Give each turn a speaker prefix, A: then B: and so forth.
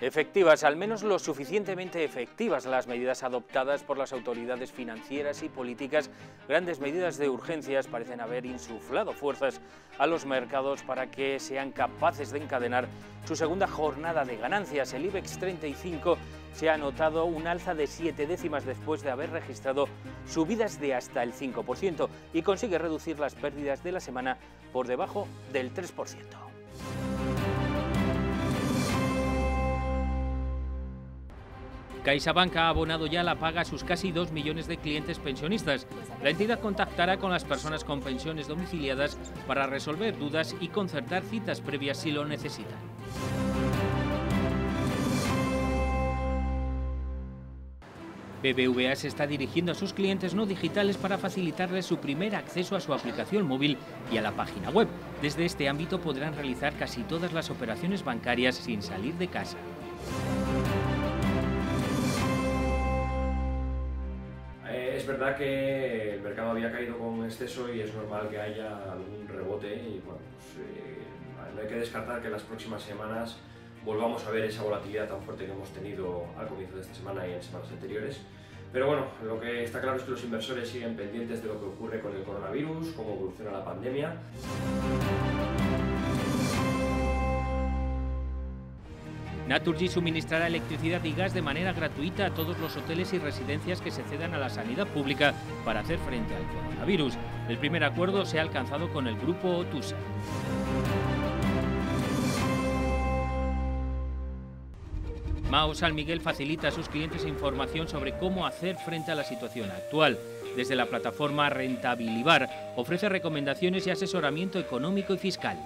A: efectivas, al menos lo suficientemente efectivas las medidas adoptadas por las autoridades financieras y políticas. Grandes medidas de urgencias parecen haber insuflado fuerzas a los mercados para que sean capaces de encadenar su segunda jornada de ganancias. El IBEX 35 se ha notado un alza de siete décimas después de haber registrado subidas de hasta el 5% y consigue reducir las pérdidas de la semana por debajo del 3%. CaixaBank ha abonado ya la paga a sus casi 2 millones de clientes pensionistas. La entidad contactará con las personas con pensiones domiciliadas para resolver dudas y concertar citas previas si lo necesitan. BBVA se está dirigiendo a sus clientes no digitales para facilitarles su primer acceso a su aplicación móvil y a la página web. Desde este ámbito podrán realizar casi todas las operaciones bancarias sin salir de casa.
B: Verdad que el mercado había caído con exceso y es normal que haya algún rebote y bueno, pues, eh, no hay que descartar que en las próximas semanas volvamos a ver esa volatilidad tan fuerte que hemos tenido al comienzo de esta semana y en semanas anteriores. Pero bueno, lo que está claro es que los inversores siguen pendientes de lo que ocurre con el coronavirus, cómo evoluciona la pandemia.
A: Naturgy suministrará electricidad y gas de manera gratuita a todos los hoteles y residencias que se cedan a la sanidad pública para hacer frente al coronavirus. El primer acuerdo se ha alcanzado con el grupo Otusa. Mao San Miguel facilita a sus clientes información sobre cómo hacer frente a la situación actual. Desde la plataforma Rentabilibar ofrece recomendaciones y asesoramiento económico y fiscal.